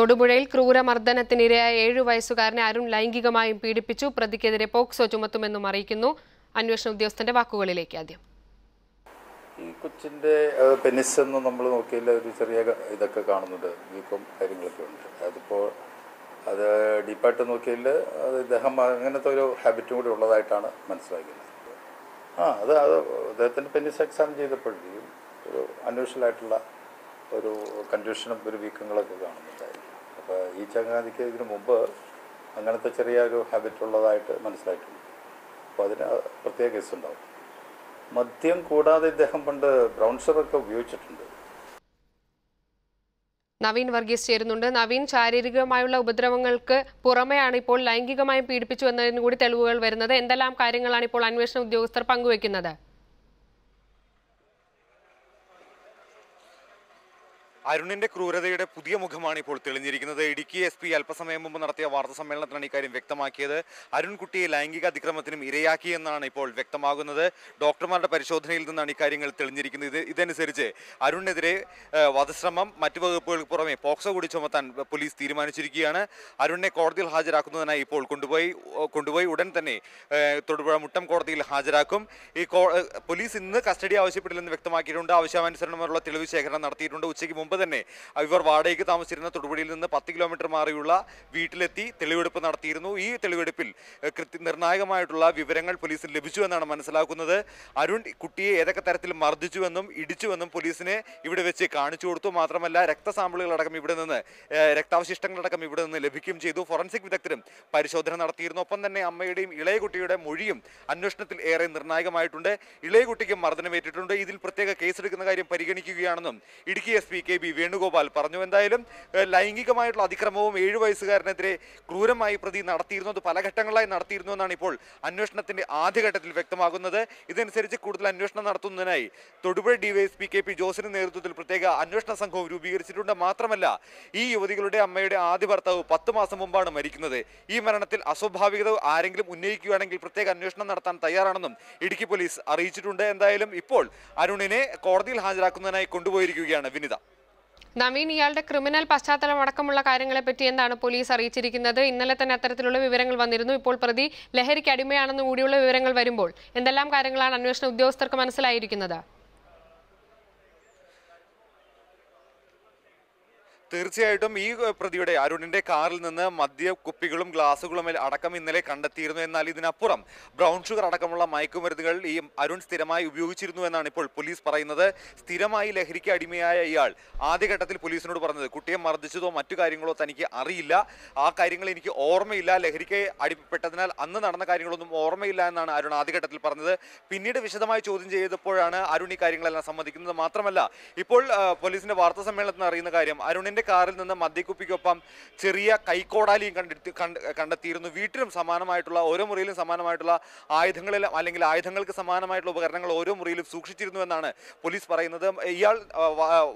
തൊടുപുഴയിൽ ക്രൂരമർദ്ദനത്തിനിരയായ ഏഴു വയസ്സുകാരനെ അരുൺ ലൈംഗികമായും പീഡിപ്പിച്ചു. പ്രതിക്കെതിരെ പോക്സോ ചുമത്തുമെന്നും അറിയിക്കുന്നു. അന്വേഷണ ഉദ്യോഗസ്ഥന്റെ വാക്കുകളിലേക്ക് ആദ്യം. ഈ കൊച്ചിന്റെ പെനിസ് എന്ന് നമ്മൾ നോക്കിയാൽ ഒരു ചെറിയ ഇതൊക്കെ കാണുന്നുണ്ട്. വീക്കം കാര്യങ്ങളൊക്കെ ഉണ്ട്. അതിപ്പോൾ അത് ഡീപ്പായിട്ട് നോക്കിയാൽ അത് ഇദ്ദേഹം അങ്ങനത്തെ ഒരു ഹാബിറ്റും കൂടി ഉള്ളതായിട്ടാണ് മനസ്സിലാക്കുന്നത്. ആ അത് അത് അദ്ദേഹത്തിന്റെ പെനിസ് എക്സാം ചെയ്തപ്പോഴേക്കും ഒരു അൺയൂഷ്വൽ ആയിട്ടുള്ള ഒരു കൺഫ്യൂഷനും ഒരു വീക്കങ്ങളൊക്കെ കാണുന്നുണ്ടായിരുന്നു അപ്പോൾ ഈ ചങ്ങാതിക്ക് ഇതിനു മുമ്പ് അങ്ങനത്തെ ചെറിയ ഒരു ഹാബിറ്റ് ഉള്ളതായിട്ട് മനസ്സിലായിട്ടുണ്ട്. അപ്പോൾ അതിന് പ്രത്യേക കേസ് ഉണ്ടാവും. മദ്യം കൂടാതെ ഇദ്ദേഹം പണ്ട് ബ്രൗൺ ഷുഗറൊക്കെ ഉപയോഗിച്ചിട്ടുണ്ട്. നവീൻ വർഗീസ് ചേരുന്നുണ്ട്. നവീൻ ശാരീരികമായുള്ള ഉപദ്രവങ്ങൾക്ക് പുറമെയാണ് ഇപ്പോൾ ലൈംഗികമായും പീഡിപ്പിച്ചു എന്നതിനും കൂടി തെളിവുകൾ വരുന്നത്. എന്തെല്ലാം കാര്യങ്ങളാണ് ഇപ്പോൾ അന്വേഷണ ഉദ്യോഗസ്ഥർ പങ്കുവയ്ക്കുന്നത് അരുണിന്റെ ക്രൂരതയുടെ പുതിയ മുഖമാണ് ഇപ്പോൾ തെളിഞ്ഞിരിക്കുന്നത്. ഇടുക്കി എസ് പി അല്പസമയം മുമ്പ് നടത്തിയ വാർത്താ സമ്മേളനത്തിലാണ് ഇക്കാര്യം വ്യക്തമാക്കിയത്. അരുൺകുട്ടിയെ ലൈംഗിക അതിക്രമത്തിനും ഇരയാക്കിയെന്നാണ് ഇപ്പോൾ വ്യക്തമാകുന്നത്. ഡോക്ടർമാരുടെ പരിശോധനയിൽ നിന്നാണ് ഇക്കാര്യങ്ങൾ തെളിഞ്ഞിരിക്കുന്നത്. ഇത് ഇതനുസരിച്ച് അരുണിനെതിരെ വധശ്രമം മറ്റു വകുപ്പുകൾക്ക് പുറമെ പോക്സോ കൂടി ചുമത്താൻ പോലീസ് തീരുമാനിച്ചിരിക്കുകയാണ്. അരുണിനെ കോടതിയിൽ ഹാജരാക്കുന്നതിനായി ഇപ്പോൾ കൊണ്ടുപോയി കൊണ്ടുപോയി ഉടൻ തന്നെ തൊടുപുഴ മുട്ടം കോടതിയിൽ ഹാജരാക്കും. ഈ പോലീസ് ഇന്ന് കസ്റ്റഡി ആവശ്യപ്പെട്ടില്ലെന്ന് വ്യക്തമാക്കിയിട്ടുണ്ട്. ആവശ്യാനുസരണമുള്ള തെളിവ് ശേഖരണം നടത്തിയിട്ടുണ്ട്. ഉച്ചയ്ക്ക് മുമ്പ് തന്നെ ഇവർ വാടകയ്ക്ക് താമസിച്ചിരുന്ന തൊടുപുഴയിൽ നിന്ന് പത്ത് കിലോമീറ്റർ മാറിയുള്ള വീട്ടിലെത്തി തെളിവെടുപ്പ് നടത്തിയിരുന്നു. ഈ തെളിവെടുപ്പിൽ കൃത്യ നിർണായകമായിട്ടുള്ള വിവരങ്ങൾ പോലീസിന് ലഭിച്ചു എന്നാണ് മനസ്സിലാക്കുന്നത്. അരുൺ കുട്ടിയെ ഏതൊക്കെ തരത്തിൽ മർദ്ദിച്ചുവെന്നും ഇടിച്ചുവെന്നും പോലീസിനെ ഇവിടെ വെച്ച് കാണിച്ചു കൊടുത്തു. മാത്രമല്ല രക്തസാമ്പിളുകളടക്കം ഇവിടെ നിന്ന് രക്താവശിഷ്ടങ്ങളടക്കം ഇവിടെ നിന്ന് ലഭിക്കുകയും ചെയ്തു. ഫോറൻസിക് വിദഗ്ധരും പരിശോധന നടത്തിയിരുന്നു. ഒപ്പം തന്നെ അമ്മയുടെയും ഇളയ കുട്ടിയുടെ മൊഴിയും അന്വേഷണത്തിൽ ഏറെ നിർണായകമായിട്ടുണ്ട്. ഇളയ കുട്ടിക്കും മർദ്ദനമേറ്റിട്ടുണ്ട്. ഇതിൽ പ്രത്യേക കേസെടുക്കുന്ന കാര്യം പരിഗണിക്കുകയാണെന്നും Idukki S P K B Venugopal പറഞ്ഞു. എന്തായാലും ലൈംഗികമായിട്ടുള്ള അതിക്രമവും ഏഴ് വയസ്സുകാരനെതിരെ ക്രൂരമായി പ്രതി നടത്തിയിരുന്നു. അത് പല ഘട്ടങ്ങളിലായി നടത്തിയിരുന്നു എന്നാണ് ഇപ്പോൾ അന്വേഷണത്തിന്റെ ആദ്യഘട്ടത്തിൽ വ്യക്തമാകുന്നത്. ഇതനുസരിച്ച് കൂടുതൽ അന്വേഷണം നടത്തുന്നതിനായി തൊടുപുഴ ഡിവൈഎസ്പി കെ പി ജോസിന്റെ നേതൃത്വത്തിൽ പ്രത്യേക അന്വേഷണ സംഘവും രൂപീകരിച്ചിട്ടുണ്ട്. മാത്രമല്ല ഈ യുവതികളുടെ അമ്മയുടെ ആദ്യ ഭർത്താവ് പത്ത് മാസം മുമ്പാണ് മരിക്കുന്നത്. ഈ മരണത്തിൽ അസ്വാഭാവികത ആരെങ്കിലും ഉന്നയിക്കുകയാണെങ്കിൽ പ്രത്യേക അന്വേഷണം നടത്താൻ തയ്യാറാണെന്നും ഇടുക്കി പോലീസ് അറിയിച്ചിട്ടുണ്ട്. എന്തായാലും ഇപ്പോൾ അരുണിനെ കോടതിയിൽ ഹാജരാക്കുന്നതിനായി കൊണ്ടുപോയിരിക്കുകയാണ് വിനിത. നവീൻ ഇയാളുടെ ക്രിമിനൽ പശ്ചാത്തലം അടക്കമുള്ള കാര്യങ്ങളെപ്പറ്റി എന്താണ് പോലീസ് അറിയിച്ചിരിക്കുന്നത്? ഇന്നലെ തന്നെ അത്തരത്തിലുള്ള വിവരങ്ങൾ വന്നിരുന്നു. ഇപ്പോൾ പ്രതി ലഹരിക്ക് അടിമയാണെന്ന് കൂടിയുള്ള വിവരങ്ങൾ വരുമ്പോൾ എന്തെല്ലാം കാര്യങ്ങളാണ് അന്വേഷണ ഉദ്യോഗസ്ഥർക്ക് മനസ്സിലായിരിക്കുന്നത്? തീർച്ചയായിട്ടും ഈ പ്രതിയുടെ അരുണിന്റെ കാറിൽ നിന്ന് മദ്യ കുപ്പികളും ഗ്ലാസുകളും അടക്കം ഇന്നലെ കണ്ടെത്തിയിരുന്നു. എന്നാൽ ഇതിനപ്പുറം ബ്രൗൺ ഷുഗർ അടക്കമുള്ള മയക്കുമരുന്നുകൾ ഈ അരുൺ സ്ഥിരമായി ഉപയോഗിച്ചിരുന്നു എന്നാണ് ഇപ്പോൾ പോലീസ് പറയുന്നത്. സ്ഥിരമായി ലഹരിക്ക് അടിമയായ ഇയാൾ ആദ്യഘട്ടത്തിൽ പോലീസിനോട് പറഞ്ഞത് കുട്ടിയെ മർദ്ദിച്ചതോ മറ്റു കാര്യങ്ങളോ തനിക്ക് അറിയില്ല. ആ കാര്യങ്ങൾ എനിക്ക് ഓർമ്മയില്ല. ലഹരിക്ക് അടിപ്പെട്ടതിനാൽ അന്ന് നടന്ന കാര്യങ്ങളൊന്നും ഓർമ്മയില്ല എന്നാണ് അരുൺ ആദ്യഘട്ടത്തിൽ പറഞ്ഞത്. പിന്നീട് വിശദമായി ചോദ്യം ചെയ്തപ്പോഴാണ് അരുൺ ഈ കാര്യങ്ങളെല്ലാം സമ്മതിക്കുന്നത് മാത്രമല്ല. ഇപ്പോൾ പോലീസിന്റെ വാർത്താ സമ്മേളനത്തിൽ അറിയുന്ന കാര്യം അരുണിന്റെ കാറിൽ നിന്ന് മദ്യക്കുപ്പിക്കൊപ്പം ചെറിയ കൈക്കോടാലിയും കണ്ടെത്തി കണ്ട് കണ്ടെത്തിയിരുന്നു. വീട്ടിലും സമാനമായിട്ടുള്ള ഓരോ മുറിയിലും സമാനമായിട്ടുള്ള ആയുധങ്ങളിലും അല്ലെങ്കിൽ ആയുധങ്ങൾക്ക് സമാനമായിട്ടുള്ള ഉപകരണങ്ങൾ ഓരോ മുറിയിലും സൂക്ഷിച്ചിരുന്നു എന്നാണ് പോലീസ് പറയുന്നത്. ഇയാൾ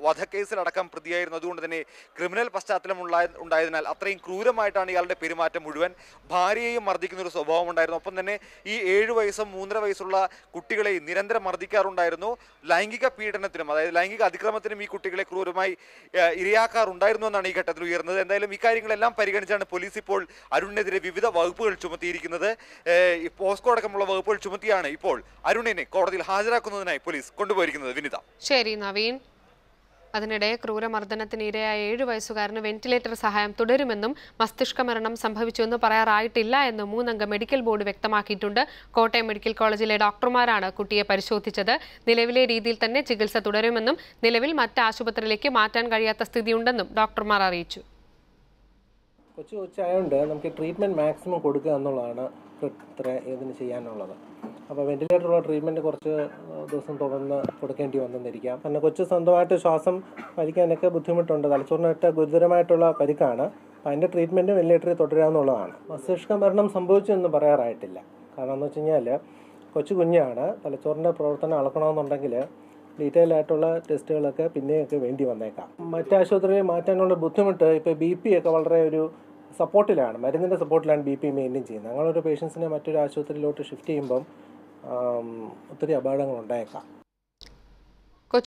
വധക്കേസിലടക്കം പ്രതിയായിരുന്നു. അതുകൊണ്ട് തന്നെ ക്രിമിനൽ പശ്ചാത്തലം ഉണ്ടായ ഉണ്ടായതിനാൽ അത്രയും ക്രൂരമായിട്ടാണ് ഇയാളുടെ പെരുമാറ്റം മുഴുവൻ. ഭാര്യയെയും മർദ്ദിക്കുന്ന ഒരു സ്വഭാവം ഉണ്ടായിരുന്നു. ഒപ്പം തന്നെ ഈ ഏഴ് വയസ്സും മൂന്നര വയസ്സുള്ള കുട്ടികളെ നിരന്തരം മർദ്ദിക്കാറുണ്ടായിരുന്നു. ലൈംഗിക പീഡനത്തിനും അതായത് ലൈംഗിക അതിക്രമത്തിനും ഈ കുട്ടികളെ ക്രൂരമായി ഏഹ്, ഇരയാക്കാറുണ്ടായിരുന്നു എന്നാണ് ഈ ഘട്ടത്തിൽ ഉയർന്നത്. എന്തായാലും ഇക്കാര്യങ്ങളെല്ലാം പരിഗണിച്ചാണ് പോലീസ് ഇപ്പോൾ അരുണിനെതിരെ വിവിധ വകുപ്പുകൾ ചുമത്തിയിരിക്കുന്നത്. പോസ്കോ അടക്കമുള്ള വകുപ്പുകൾ ചുമത്തിയാണ് ഇപ്പോൾ അരുണിനെ കോടതിയിൽ ഹാജരാക്കുന്നതിനായി പോലീസ് കൊണ്ടുപോയിരിക്കുന്നത്. വിനിത. ശരി നവീൻ. അതിനിടെ ക്രൂരമർദ്ദനത്തിന് ഇരയായ ഏഴു വയസ്സുകാരന് വെന്റിലേറ്റർ സഹായം തുടരുമെന്നും മസ്തിഷ്ക മരണം സംഭവിച്ചുവെന്ന് പറയാറായിട്ടില്ല എന്ന് മൂന്നംഗ മെഡിക്കൽ ബോർഡ് വ്യക്തമാക്കിയിട്ടുണ്ട്. കോട്ടയം മെഡിക്കൽ കോളേജിലെ ഡോക്ടർമാരാണ് കുട്ടിയെ പരിശോധിച്ചത്. നിലവിലെ രീതിയിൽ തന്നെ ചികിത്സ തുടരുമെന്നും നിലവിൽ മറ്റ് ആശുപത്രിയിലേക്ക് മാറ്റാൻ കഴിയാത്ത സ്ഥിതിയുണ്ടെന്നും ഡോക്ടർമാർ അറിയിച്ചു. കൊച്ചു കൊച്ചായതുകൊണ്ട് നമുക്ക് ട്രീറ്റ്മെന്റ് മാക്സിമം കൊടുക്കുക എന്നുള്ളതാണ് ഇതിന് ചെയ്യാനുള്ളത്. അപ്പോൾ വെന്റിലേറ്ററുള്ള ട്രീറ്റ്മെന്റ് കുറച്ച് ദിവസം തുടർന്ന് കൊടുക്കേണ്ടി വന്നെന്നിരിക്കാം കാരണം കൊച്ചു സ്വന്തമായിട്ട് ശ്വാസം വലിക്കാനൊക്കെ ബുദ്ധിമുട്ടുണ്ട്. തലച്ചോറിനൊക്കെ ഗുരുതരമായിട്ടുള്ള പരിക്കാണ്. അതിന്റെ ട്രീറ്റ്മെന്റ് വെന്റിലേറ്ററിൽ തുടരാമെന്നുള്ളതാണ് മസ്തിഷ്ക മരണം സംഭവിച്ചു എന്ന് പറയാറായിട്ടില്ല. കാരണം എന്ന് വെച്ച് കഴിഞ്ഞാൽ കൊച്ചു കുഞ്ഞാണ്. തലച്ചോറിന്റെ പ്രവർത്തനം അളക്കണമെന്നുണ്ടെങ്കിൽ ഡീറ്റെയിൽ ആയിട്ടുള്ള ടെസ്റ്റുകളൊക്കെ പിന്നെയൊക്കെ വേണ്ടി വന്നേക്കാം. മറ്റ് ആശുപത്രിയിൽ മാറ്റാനുള്ള ബുദ്ധിമുട്ട് ഇപ്പോൾ ബി പി ഒക്കെ വളരെ ഒരു സപ്പോർട്ടിലാണ് മരുന്നിന്റെ സപ്പോർട്ടിലാണ് ബി പി മെയിന്റെയിൻ ചെയ്യുന്നത്. ഞങ്ങളൊരു പേഷ്യൻസിനെ മറ്റൊരു ആശുപത്രിയിലോട്ട് ഷിഫ്റ്റ് ചെയ്യുമ്പം ഒത്തിരി അപകടങ്ങൾ ഉണ്ടായേക്കാം